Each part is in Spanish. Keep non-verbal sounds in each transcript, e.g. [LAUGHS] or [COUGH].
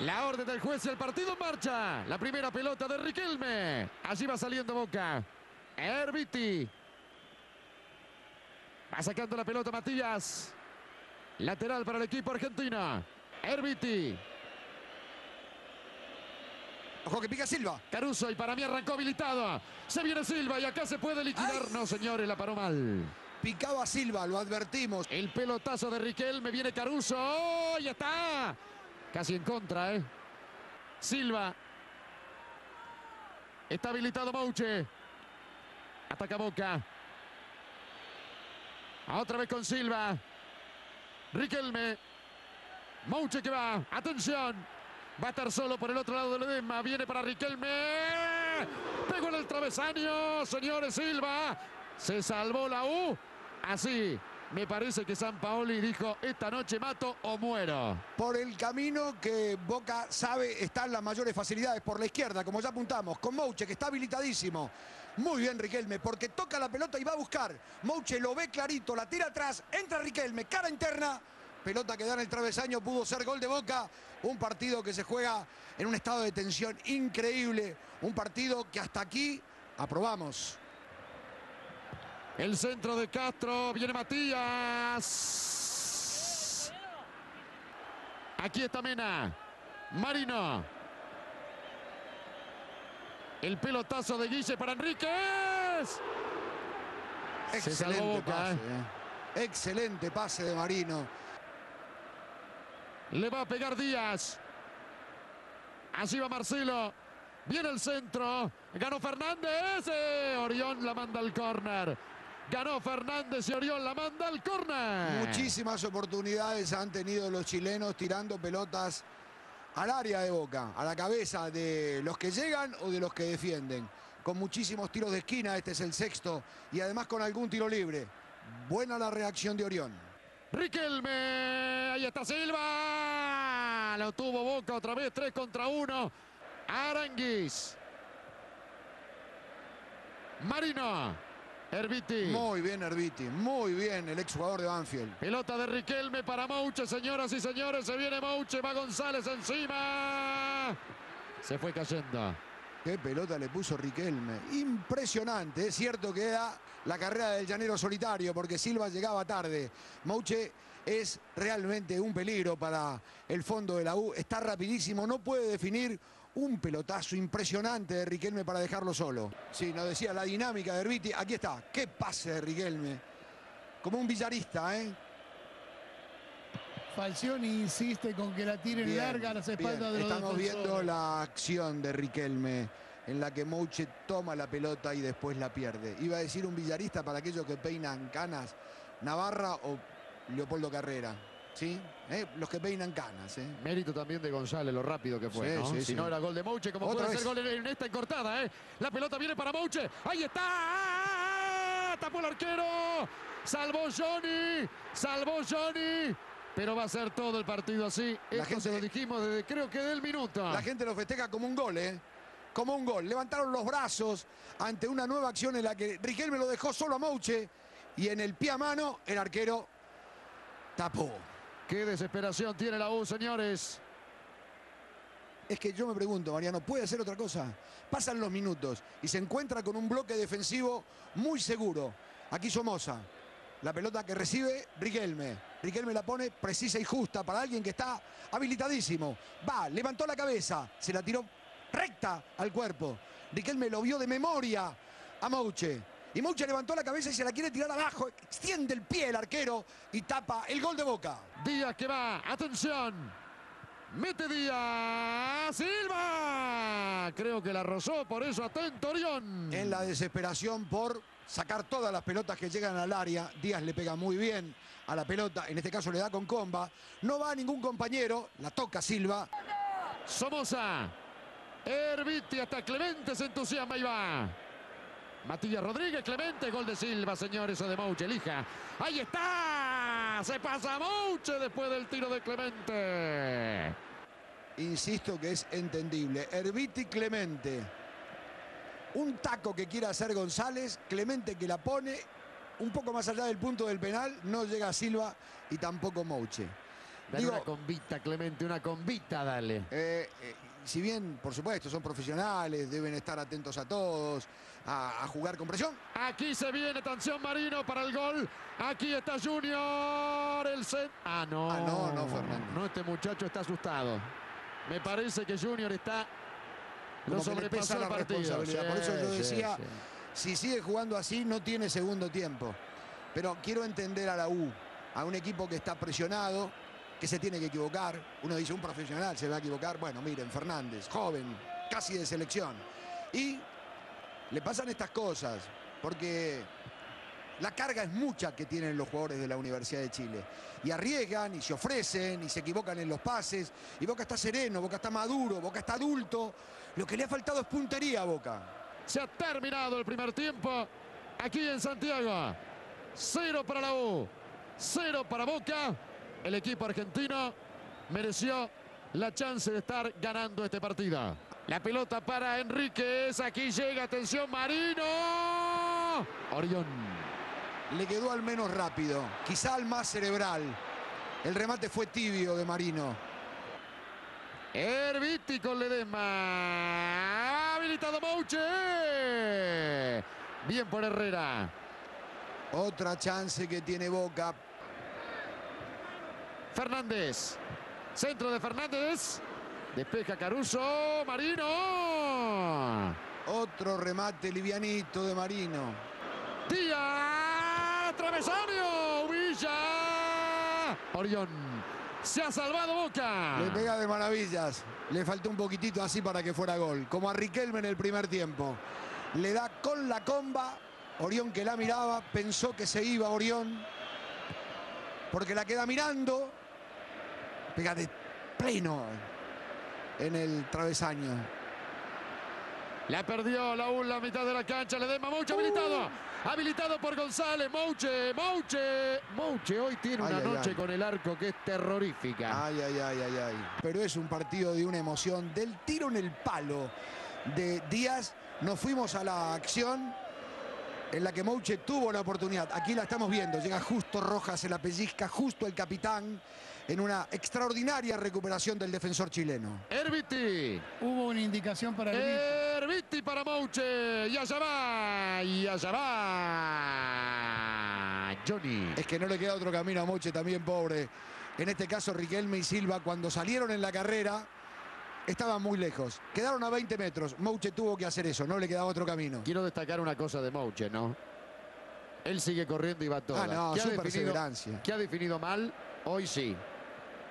La orden del juez y el partido en marcha. La primera pelota de Riquelme. Allí va saliendo Boca. Herbiti. Va sacando la pelota Matías. Lateral para el equipo argentino. Herbiti. Ojo que pica Silva. Caruso y para mí arrancó habilitado. Se viene Silva y acá se puede liquidar. Ay. No, señores, la paró mal. Picaba Silva, lo advertimos. El pelotazo de Riquelme. Viene Caruso. ¡Oh! ¡Ya está! Casi en contra, ¿eh? Silva. Está habilitado Mouche. Ataca Boca. Otra vez con Silva. Riquelme. Mouche que va. Atención. Va a estar solo por el otro lado del edema. Viene para Riquelme. Pegó en el travesaño. Señores Silva. Se salvó la U. Así. Me parece que San Paoli dijo, esta noche mato o muero. Por el camino que Boca sabe están las mayores facilidades. Por la izquierda, como ya apuntamos, con Mouche, que está habilitadísimo. Muy bien Riquelme, porque toca la pelota y va a buscar. Mouche lo ve clarito, la tira atrás, entra Riquelme, cara interna. Pelota que da en el travesaño, pudo ser gol de Boca. Un partido que se juega en un estado de tensión increíble. Un partido que hasta aquí aprobamos. El centro de Castro. Viene Matías. Aquí está Mena. Marino. El pelotazo de Guille para Enríquez. Se salvó Excelente Boca, pase. ¿eh? eh. Excelente pase de Marino. Le va a pegar Díaz. Allí va Marcelo. Viene el centro. Ganó Fernández. Eh, Orión la manda al córner. Ganó Fernández y Orión la manda al córner. Muchísimas oportunidades han tenido los chilenos tirando pelotas al área de Boca, a la cabeza de los que llegan o de los que defienden. Con muchísimos tiros de esquina, este es el sexto, y además con algún tiro libre. Buena la reacción de Orión. Riquelme. Ahí está Silva. Lo tuvo Boca otra vez. 3 contra 1. Aranguis. Marino. Herbiti. Muy bien Herbiti, muy bien el exjugador de Banfield. Pelota de Riquelme para Mouche, señoras y señores. Se viene Mouche, va González encima. Se fue cayendo. Qué pelota le puso Riquelme. Impresionante. Es cierto que era la carrera del llanero solitario porque Silva llegaba tarde. Mouche es realmente un peligro para el fondo de la U. Está rapidísimo, no puede definir un pelotazo impresionante de Riquelme para dejarlo solo. Sí, nos decía la dinámica de Herbiti. Aquí está. Qué pase de Riquelme. Como un villarista, ¿eh? Falcioni insiste con que la tiren Bien, larga a las espaldas bien. de los Estamos defensores. viendo la acción de Riquelme en la que Mouche toma la pelota y después la pierde. Iba a decir un villarista para aquellos que peinan canas, Navarra o Leopoldo Carrera. ¿Sí? ¿Eh? Los que peinan canas. ¿eh? Mérito también de González, lo rápido que fue. Sí, ¿no? sí, si sí. no era gol de Mouche, como Otra puede vez. ser gol en, esta encortada. ¿eh? La pelota viene para Mouche. Ahí está. Tapó el arquero. Salvó Johnny. Salvó Johnny. Pero va a ser todo el partido así. La Esto gente- se lo dijimos desde creo que del minuto. La gente lo festeja como un gol, ¿eh? Como un gol. Levantaron los brazos ante una nueva acción en la que Riquelme lo dejó solo a Mouche y en el pie a mano el arquero tapó. Qué desesperación tiene la U, señores. Es que yo me pregunto, Mariano, ¿puede hacer otra cosa? Pasan los minutos y se encuentra con un bloque defensivo muy seguro. Aquí Somoza. La pelota que recibe Riquelme. Riquelme la pone precisa y justa para alguien que está habilitadísimo. Va, levantó la cabeza, se la tiró recta al cuerpo. Riquelme lo vio de memoria a Mouche. Y Mouche levantó la cabeza y se la quiere tirar abajo. Extiende el pie el arquero y tapa el gol de Boca. Díaz que va. Atención. Mete Díaz. Silva. Creo que la rozó, por eso atento Orión. en la desesperación por sacar todas las pelotas que llegan al área. Díaz le pega muy bien a la pelota, en este caso le da con comba. No va ningún compañero, la toca Silva. Somoza. Herbiti hasta Clemente se entusiasma y va. Matías Rodríguez, Clemente, gol de Silva, señores, o de Mouche, elija. Ahí está. Se pasa Mouche después del tiro de Clemente. Insisto que es entendible. Herbiti Clemente. Un taco que quiere hacer González, Clemente que la pone un poco más allá del punto del penal, no llega Silva y tampoco Mouche. Dale Digo- una convita, Clemente, una convita, dale. Eh, eh, si bien, por supuesto, son profesionales, deben estar atentos a todos, a, a jugar con presión. Aquí se viene, atención Marino para el gol. Aquí está Junior. El set. Ah, no. Ah, no, no, Fernández. No, este muchacho está asustado. Me parece que Junior está. Lo pesa el la partido. responsabilidad. Por eso yo sí, decía, sí. si sigue jugando así, no tiene segundo tiempo. Pero quiero entender a la U, a un equipo que está presionado, que se tiene que equivocar. Uno dice, un profesional se va a equivocar. Bueno, miren, Fernández, joven, casi de selección. Y le pasan estas cosas, porque la carga es mucha que tienen los jugadores de la Universidad de Chile. Y arriesgan, y se ofrecen, y se equivocan en los pases. Y Boca está sereno, Boca está maduro, Boca está adulto. Lo que le ha faltado es puntería a Boca. Se ha terminado el primer tiempo aquí en Santiago. Cero para la U, cero para Boca. El equipo argentino mereció la chance de estar ganando este partido. La pelota para Enríquez. Aquí llega, atención, Marino. Orión. Le quedó al menos rápido, quizá al más cerebral. El remate fue tibio de Marino. Herbiti con Ledesma. Habilitado Mouche. Bien por Herrera. Otra chance que tiene Boca. Fernández. Centro de Fernández. Despeja Caruso. Marino. Otro remate livianito de Marino. Díaz. Travesaño. Villa. Orión. Se ha salvado Boca. Le pega de maravillas. Le faltó un poquitito así para que fuera gol. Como a Riquelme en el primer tiempo. Le da con la comba. Orión que la miraba, pensó que se iba Orión. Porque la queda mirando. Pega de pleno en el travesaño. La perdió la U la mitad de la cancha. Ledesma. Mouche habilitado. Habilitado por González. Mouche. Mouche. Mouche hoy tiene una ay, noche ay. con el arco que es terrorífica. Ay, ay, ay, ay, ay. Pero es un partido de una emoción. Del tiro en el palo de Díaz, nos fuimos a la acción en la que Mouche tuvo la oportunidad. Aquí la estamos viendo. Llega justo Rojas, se la pellizca, justo el capitán, en una extraordinaria recuperación del defensor chileno. Herbiti. Hubo una indicación para el Herbiti para Mouche. Y allá va. Y allá va. Johnny. Es que no le queda otro camino a Mouche también, pobre. En este caso, Riquelme y Silva, cuando salieron en la carrera, estaban muy lejos. Quedaron a 20 metros. Mouche tuvo que hacer eso, no le quedaba otro camino. Quiero destacar una cosa de Mouche, ¿no? Él sigue corriendo y va todo. Ah, no, su perseverancia. que ha definido mal, hoy sí.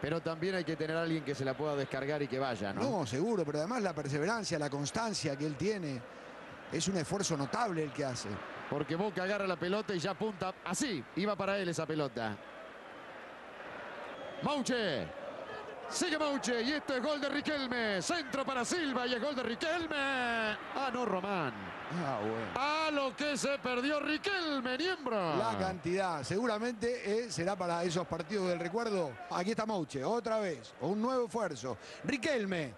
Pero también hay que tener a alguien que se la pueda descargar y que vaya, ¿no? No, seguro, pero además la perseverancia, la constancia que él tiene, es un esfuerzo notable el que hace. Porque Boca agarra la pelota y ya apunta. Así, iba para él esa pelota. Mauche. Sigue Mauche y este es gol de Riquelme. Centro para Silva y es gol de Riquelme. Ah, no, Román. Ah, bueno. A lo que se perdió Riquelme, miembro. La cantidad, seguramente eh, será para esos partidos del recuerdo. Aquí está Mouche, otra vez, un nuevo esfuerzo. Riquelme,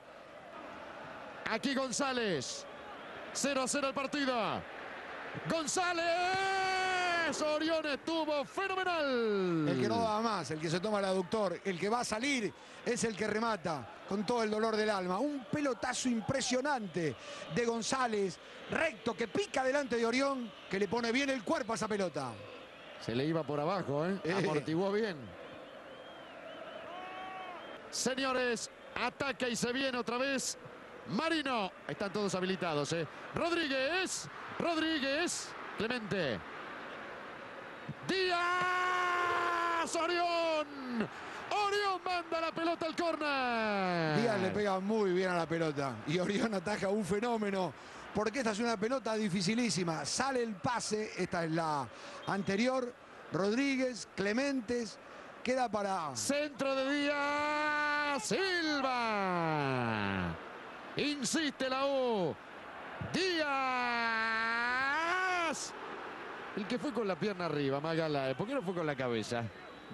Aquí González. 0 a 0 el partido. González. Orión estuvo fenomenal. el que no da más, el que se toma el aductor, el que va a salir es el que remata con todo el dolor del alma. Un pelotazo impresionante de González, recto, que pica delante de Orión, que le pone bien el cuerpo a esa pelota. Se le iba por abajo, ¿eh? Eh. Amortiguó bien. Señores, ataca y se viene otra vez. Marino. Están todos habilitados, ¿eh? Rodríguez. Rodríguez. Clemente. Díaz. Orión. Orión manda la pelota al córner. Díaz le pega muy bien a la pelota y Orión ataja un fenómeno porque esta es una pelota dificilísima. Sale el pase, esta es la anterior. Rodríguez, Clementes, queda para Centro de Díaz. Silva. Insiste la U. Díaz. El que fue con la pierna arriba, Magala. ¿Por qué no fue con la cabeza?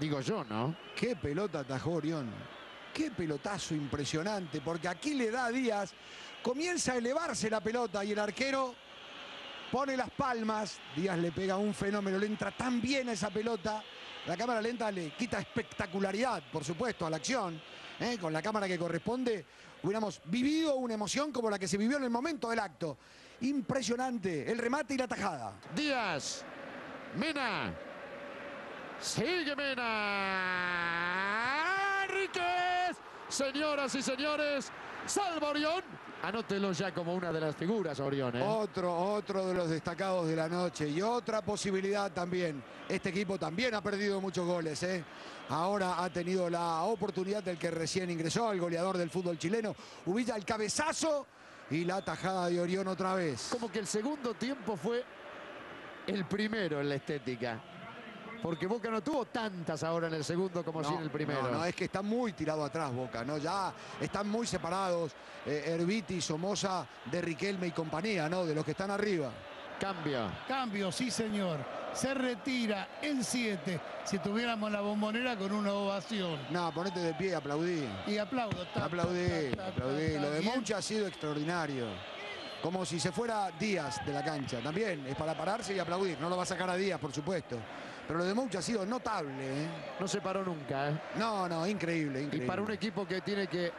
Digo yo, ¿no? Qué pelota atajó Orión. Qué pelotazo impresionante, porque aquí le da Díaz, comienza a elevarse la pelota y el arquero pone las palmas. Díaz le pega un fenómeno, le entra tan bien a esa pelota La cámara lenta le quita espectacularidad, por supuesto, a la acción. ¿eh? Con la cámara que corresponde, hubiéramos vivido una emoción como la que se vivió en el momento del acto. Impresionante, el remate y la tajada. Díaz. Mena. Sigue Mena. Enríquez. Señoras y señores, salva Orión. Anótelo ya como una de las figuras, Orión. ¿eh? Otro, otro de los destacados de la noche y otra posibilidad también. Este equipo también ha perdido muchos goles. ¿eh? Ahora ha tenido la oportunidad del que recién ingresó, el goleador del fútbol chileno. Ubilla el cabezazo y la tajada de Orión otra vez. Como que el segundo tiempo fue el primero en la estética. Porque Boca no tuvo tantas ahora en el segundo como si en el primero. No, no, es que está muy tirado atrás Boca, ¿no? Ya están muy separados eh, Herbiti, Somoza, de Riquelme y compañía, ¿no? De los que están arriba. Cambio. Cambio, sí señor. Se retira el 7. Si tuviéramos la bombonera con una ovación. No, ponete de pie, aplaudí. Y aplaudo. ta, Aplaudí, ta, ta, ta, aplaudí. ta, Lo de. Moucha ha sido extraordinario. Como si se fuera Díaz de la cancha. También es para pararse y aplaudir. No lo va a sacar a Díaz, por supuesto. Pero lo de Moucha ha sido notable. ¿eh? No se paró nunca. ¿eh? No, no, increíble, Y para un equipo que tiene que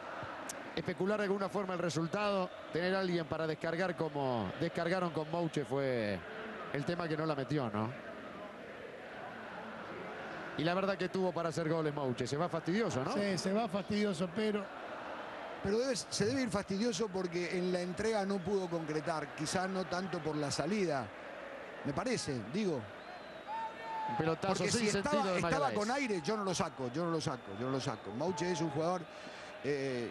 especular de alguna forma el resultado, tener a alguien para descargar como descargaron con Mouche fue el tema que no la metió, ¿no? Y la verdad que tuvo para hacer goles Mouche. Se va fastidioso, ¿no? Sí, se va fastidioso, pero Pero debe- se debe ir fastidioso porque en la entrega no pudo concretar. Quizás no tanto por la salida. Me parece, digo. Un pelotazo Porque sin si sentido estaba, de estaba Magaláes. con aire, yo no lo saco, yo no lo saco, yo no lo saco. Mauche es un jugador eh,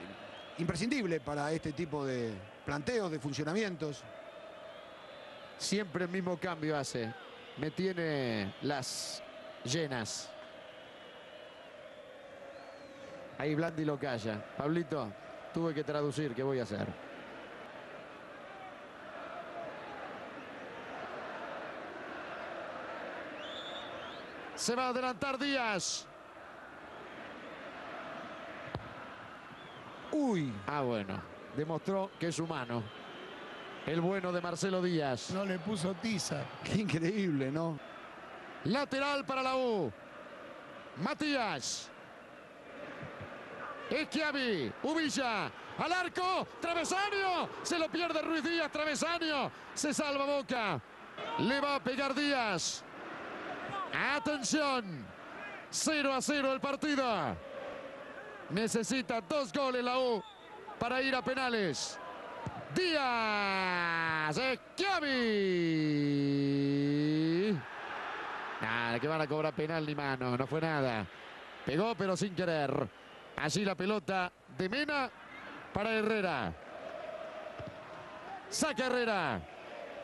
imprescindible para este tipo de planteos, de funcionamientos. Siempre el mismo cambio hace. Me tiene las llenas. Ahí Blandi lo calla. Pablito, tuve que traducir. ¿Qué voy a hacer? Se va a adelantar Díaz. Uy, Ah, bueno. Demostró que es humano. El bueno de Marcelo Díaz. no le puso tiza. qué [LAUGHS] increíble, ¿no? Lateral para la U. Matías. Esquiavi. Ubilla. Al arco. Travesaño. Se lo pierde Ruiz Díaz. Travesaño. Se salva Boca. Le va a pegar Díaz. Atención. 0 a 0 el partido. Necesita dos goles la U para ir a penales. Díaz. Esquiavi. Nada, que van a cobrar penal ni mano, no fue nada. Pegó pero sin querer. Allí la pelota de Mena para Herrera. Saca Herrera.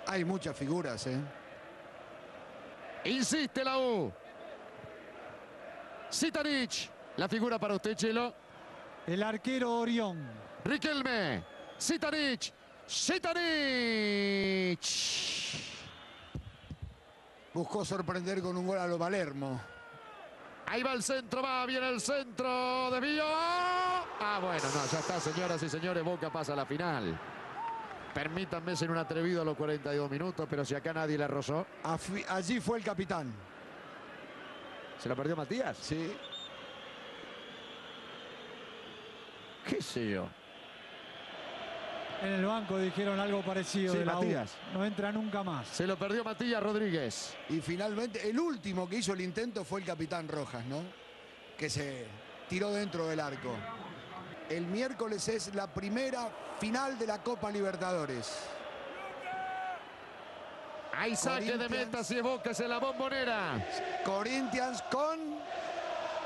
Hay muchas figuras, ¿eh? Insiste la U. Sitanich. La figura para usted, Chelo. El arquero Orión. Riquelme. Sitanich. Sitanich. Buscó sorprender con un gol a lo Palermo. Ahí va el centro, va, viene el centro, desvío. Ah, bueno, no, ya está, señoras y señores, Boca pasa a la final. Permítanme ser un atrevido a los 42 minutos, pero si acá nadie le rozó. Allí fue el capitán. ¿Se lo perdió Matías? Sí. ¿Qué sé yo? En el banco dijeron algo parecido Sí, de la U. Matías. No entra nunca más. Se lo perdió Matías Rodríguez. Y finalmente, el último que hizo el intento fue el capitán Rojas, ¿no? Que se tiró dentro del arco. El miércoles es la primera final de la Copa Libertadores. Hay saque de Corinthians. meta si es Boca, es en la bombonera. Corinthians con.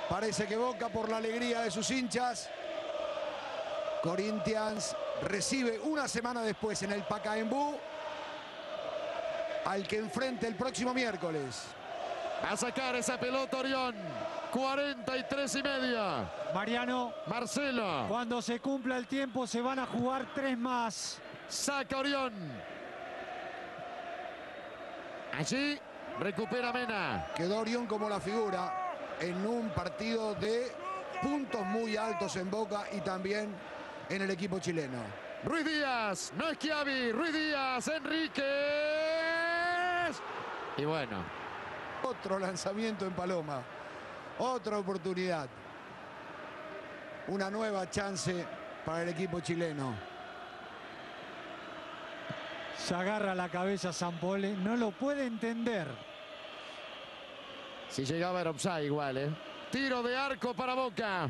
Parece que Boca por la alegría de sus hinchas. Corinthians recibe una semana después en el Pacaembú al que enfrente el próximo miércoles. A sacar esa pelota Orión. 43 y medio. Mariano, Marcelo. cuando se cumpla el tiempo se van a jugar tres más. Saca Orión. Allí recupera Mena. Quedó Orión como la figura en un partido de puntos muy altos en Boca y también en el equipo chileno. Ruiz Díaz, no es Chiavi, Ruiz Díaz, Enríquez. Y bueno, Otro lanzamiento en Paloma. Otra oportunidad. Una nueva chance para el equipo chileno. Se agarra la cabeza Sampoli, no lo puede entender. Si llegaba era igual, ¿eh? Tiro de arco para Boca.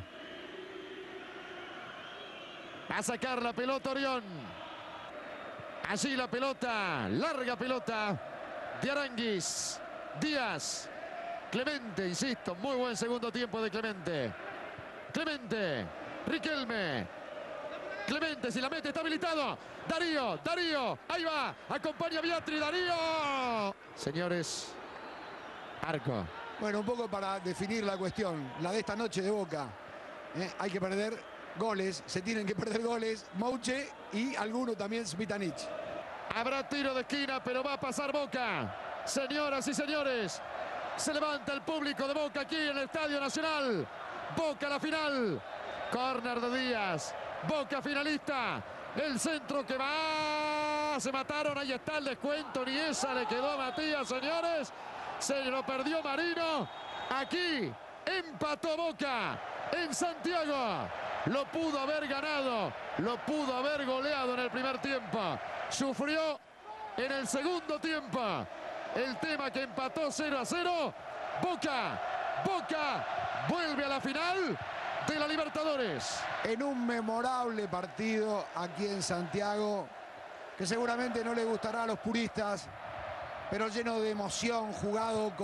A sacar la pelota Orión. Allí la pelota, larga pelota de Aranguis. Díaz. Clemente, insisto, muy buen segundo tiempo de Clemente. Clemente, Riquelme. Clemente, si la mete, está habilitado. Darío, Darío, ahí va. Acompaña a Beatri, Darío. Señores, arco. Bueno, un poco para definir la cuestión, la de esta noche de Boca. ¿eh? hay que perder goles, se tienen que perder goles Mouche y alguno también Smitanich. Habrá tiro de esquina, pero va a pasar Boca. Señoras y señores, se levanta el público de Boca aquí en el Estadio Nacional. Boca la final. Corner de Díaz. Boca finalista. El centro que va. Se mataron. Ahí está el descuento. Ni esa le quedó a Matías, señores. Se lo perdió Marino. Aquí empató Boca en Santiago. Lo pudo haber ganado. Lo pudo haber goleado en el primer tiempo. Sufrió en el segundo tiempo. El tema que empató 0 a 0. Boca. Boca vuelve a la final de la Libertadores. En un memorable partido aquí en Santiago, que seguramente no le gustará a los puristas, pero lleno de emoción, jugado